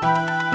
Bye.